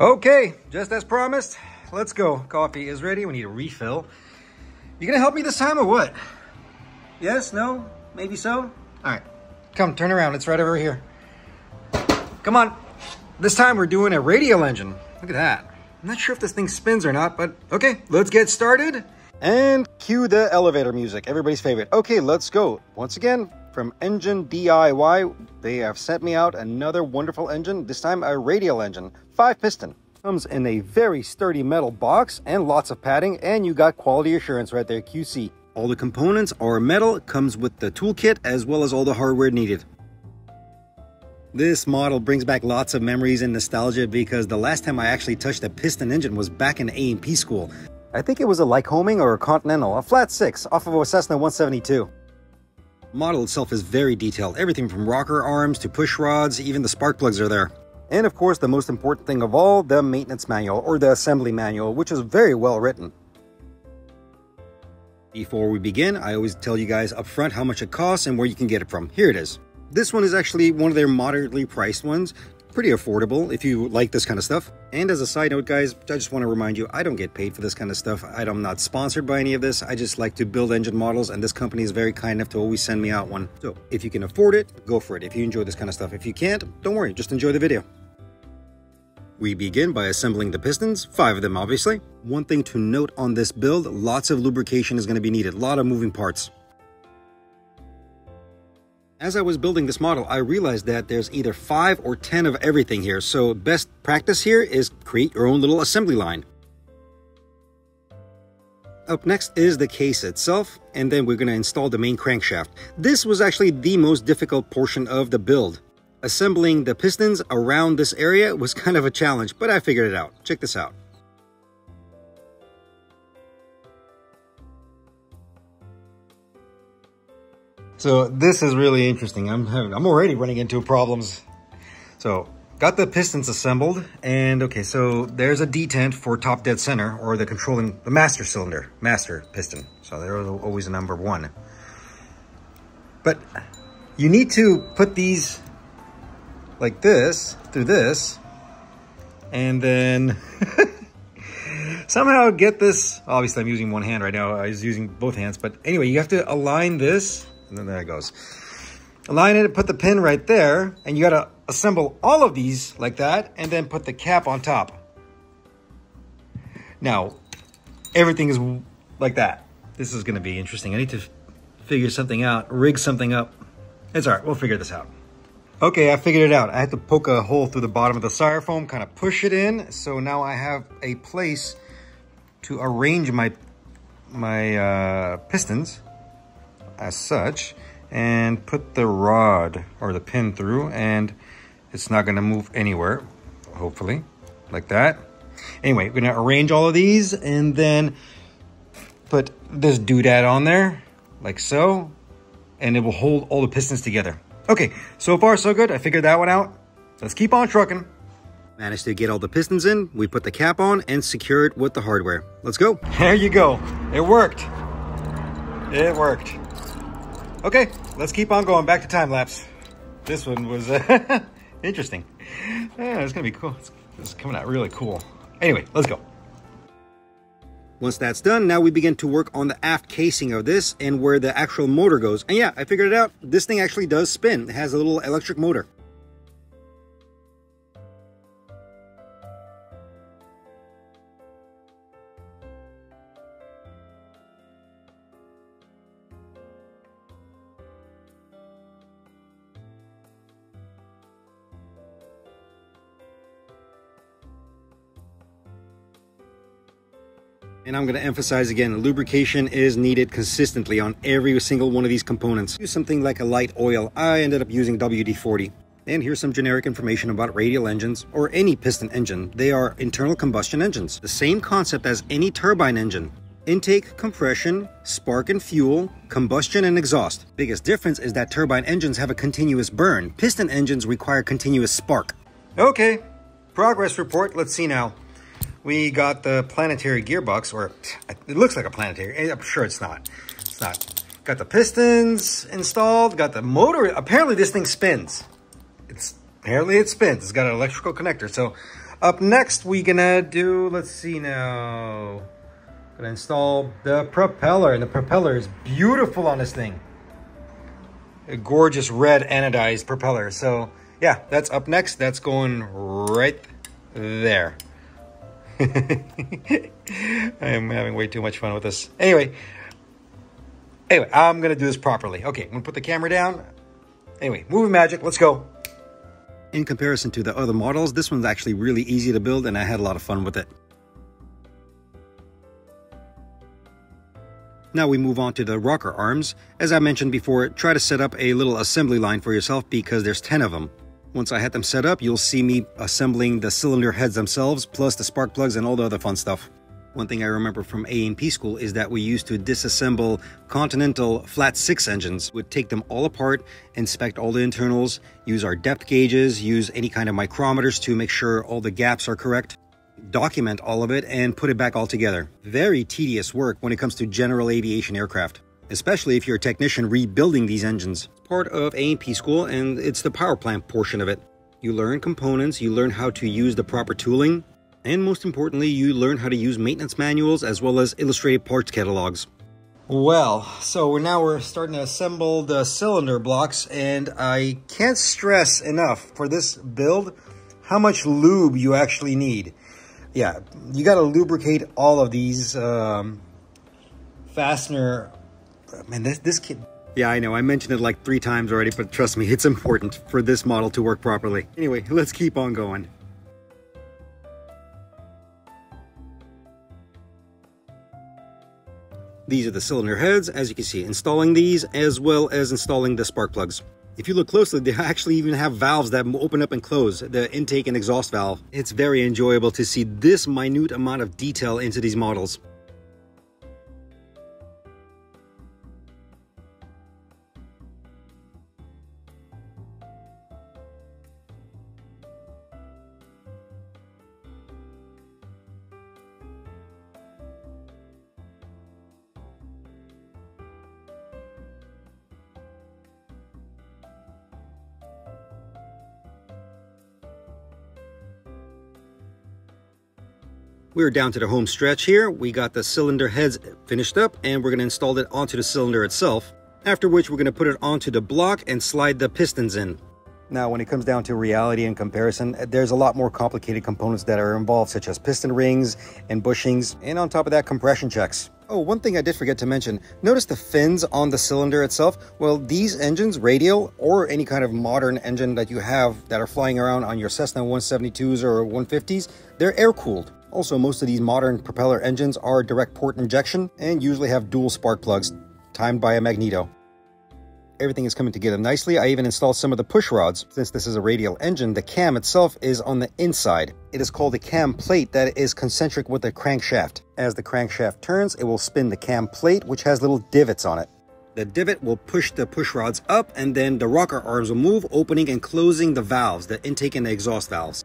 Okay, just as promised, let's go. Coffee is ready. We need a refill. You gonna help me this time or what? Yes, no, maybe so? All right, come turn around. It's right over here. Come on. This time we're doing a radial engine. Look at that. I'm not sure if this thing spins or not, but okay, let's get started. And cue the elevator music, everybody's favorite. Okay, let's go. Once again, from Engine DIY, they have sent me out another wonderful engine, this time a radial engine, 5 piston. Comes in a very sturdy metal box and lots of padding, and you got quality assurance right there, QC. All the components are metal, comes with the toolkit as well as all the hardware needed. This model brings back lots of memories and nostalgia because the last time I actually touched a piston engine was back in A&P school. I think it was a Lycoming or a Continental, a flat 6 off of a Cessna 172. Model itself is very detailed, everything from rocker arms to push rods, even the spark plugs are there. And of course, the most important thing of all, the maintenance manual or the assembly manual, which is very well written. Before we begin, I always tell you guys up front how much it costs and where you can get it from. Here it is. This one is actually one of their moderately priced ones pretty affordable if you like this kind of stuff. And as a side note, guys, I just want to remind you, I don't get paid for this kind of stuff. I'm not sponsored by any of this. I just like to build engine models, and this company is very kind enough to always send me out one. So if you can afford it, go for it. If you enjoy this kind of stuff. If you can't, don't worry, just enjoy the video. We begin by assembling the pistons, five of them obviously. One thing to note on this build, lots of lubrication is going to be needed, a lot of moving parts. As I was building this model, I realized that there's either 5 or 10 of everything here, so best practice here is create your own little assembly line. Up next is the case itself, and then we're going to install the main crankshaft. This was actually the most difficult portion of the build. Assembling the pistons around this area was kind of a challenge, but I figured it out. Check this out. So this is really interesting. I'm I'm already running into problems. So got the pistons assembled and okay, so there's a detent for top dead center or the controlling the master cylinder, master piston. So there's always a number one. But you need to put these like this through this and then somehow get this obviously i'm using one hand right now i was using both hands but anyway you have to align this and then there it goes. Align it, put the pin right there, and you gotta assemble all of these like that, and then put the cap on top. Now, everything is like that. This is gonna be interesting. I need to figure something out, rig something up. It's all right, we'll figure this out. Okay, I figured it out. I had to poke a hole through the bottom of the styrofoam, kind of push it in. So now I have a place to arrange my, my uh, pistons as such and put the rod or the pin through and it's not going to move anywhere hopefully like that. Anyway we're going to arrange all of these and then put this doodad on there like so and it will hold all the pistons together. Okay so far so good. I figured that one out. Let's keep on trucking. Managed to get all the pistons in. We put the cap on and secure it with the hardware. Let's go. There you go. It worked. It worked Okay, let's keep on going. Back to time lapse. This one was uh, interesting. Yeah, it's gonna be cool. It's, it's coming out really cool. Anyway, let's go. Once that's done, now we begin to work on the aft casing of this and where the actual motor goes. And yeah, I figured it out. This thing actually does spin. It has a little electric motor. And I'm going to emphasize again, lubrication is needed consistently on every single one of these components. Use something like a light oil. I ended up using WD-40. And here's some generic information about radial engines or any piston engine. They are internal combustion engines, the same concept as any turbine engine. Intake, compression, spark and fuel, combustion and exhaust. Biggest difference is that turbine engines have a continuous burn. Piston engines require continuous spark. Okay, progress report. Let's see now we got the planetary gearbox, or it looks like a planetary. Eh, I'm sure it's not. It's not. Got the pistons installed, got the motor. Apparently this thing spins. It's Apparently it spins. It's got an electrical connector. So Up next, we gonna do, let's see now. Gonna install the propeller, and the propeller is beautiful on this thing. A gorgeous red anodized propeller. So yeah, that's up next. That's going right there. I am having way too much fun with this. Anyway, anyway, I'm gonna do this properly. Okay, I'm gonna put the camera down. Anyway, movie magic, let's go. In comparison to the other models, this one's actually really easy to build and I had a lot of fun with it. Now we move on to the rocker arms. As I mentioned before, try to set up a little assembly line for yourself because there's 10 of them. Once I had them set up, you'll see me assembling the cylinder heads themselves, plus the spark plugs and all the other fun stuff. One thing I remember from A&P school is that we used to disassemble Continental flat six engines. We'd take them all apart, inspect all the internals, use our depth gauges, use any kind of micrometers to make sure all the gaps are correct, document all of it, and put it back all together. Very tedious work when it comes to general aviation aircraft especially if you're a technician rebuilding these engines. It's part of A&P school and it's the power plant portion of it. You learn components, you learn how to use the proper tooling, and most importantly, you learn how to use maintenance manuals as well as illustrated parts catalogs. Well, so now we're starting to assemble the cylinder blocks and I can't stress enough for this build how much lube you actually need. Yeah, you got to lubricate all of these um, fastener man, this, this kid... Yeah, I know, I mentioned it like three times already, but trust me, it's important for this model to work properly. Anyway, let's keep on going. These are the cylinder heads, as you can see, installing these as well as installing the spark plugs. If you look closely, they actually even have valves that open up and close, the intake and exhaust valve. It's very enjoyable to see this minute amount of detail into these models. We're down to the home stretch here. We got the cylinder heads finished up and we're going to install it onto the cylinder itself. After which we're going to put it onto the block and slide the pistons in. Now, when it comes down to reality and comparison, there's a lot more complicated components that are involved, such as piston rings and bushings, and on top of that, compression checks. Oh, one thing I did forget to mention, notice the fins on the cylinder itself? Well, these engines, radial, or any kind of modern engine that you have that are flying around on your Cessna 172s or 150s, they're air-cooled. Also, most of these modern propeller engines are direct port injection and usually have dual spark plugs, timed by a magneto. Everything is coming together nicely. I even installed some of the push rods. Since this is a radial engine, the cam itself is on the inside. It is called a cam plate that is concentric with the crankshaft. As the crankshaft turns, it will spin the cam plate, which has little divots on it. The divot will push the push rods up and then the rocker arms will move, opening and closing the valves, the intake and the exhaust valves.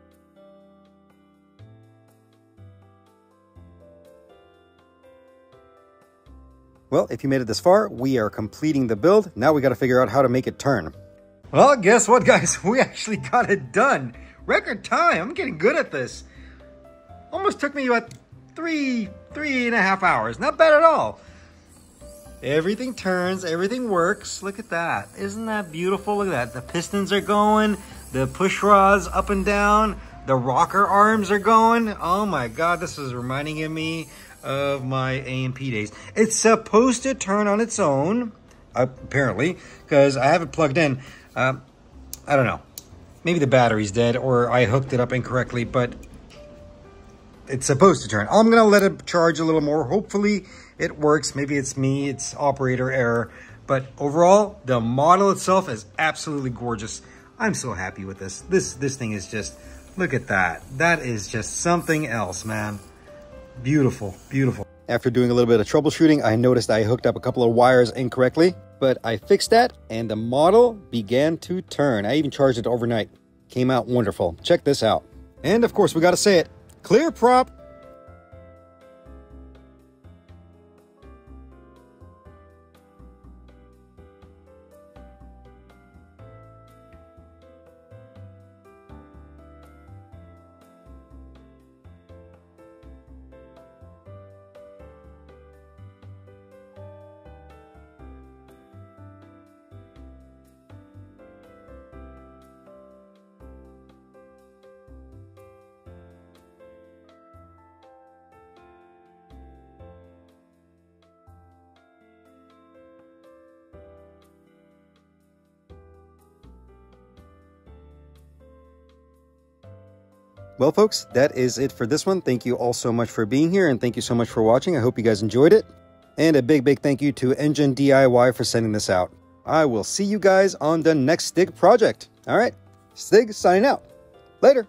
Well, if you made it this far, we are completing the build. Now we got to figure out how to make it turn. Well, guess what, guys? We actually got it done. Record time. I'm getting good at this. Almost took me about three, three and a half hours. Not bad at all. Everything turns, everything works. Look at that. Isn't that beautiful? Look at that. The pistons are going, the push rods up and down, the rocker arms are going. Oh my God, this is reminding me of my A&P days. It's supposed to turn on its own, apparently, because I have it plugged in. Uh, I don't know. Maybe the battery's dead or I hooked it up incorrectly, but it's supposed to turn. I'm going to let it charge a little more. Hopefully it works. Maybe it's me, it's operator error. But overall, the model itself is absolutely gorgeous. I'm so happy with this. This this thing is just, look at that. That is just something else, man. Beautiful, beautiful. After doing a little bit of troubleshooting, I noticed I hooked up a couple of wires incorrectly, but I fixed that and the model began to turn. I even charged it overnight. Came out wonderful. Check this out. And of course, we got to say it. Clear prop Well, folks, that is it for this one. Thank you all so much for being here, and thank you so much for watching. I hope you guys enjoyed it. And a big, big thank you to Engine DIY for sending this out. I will see you guys on the next Stig project. All right, Stig signing out. Later.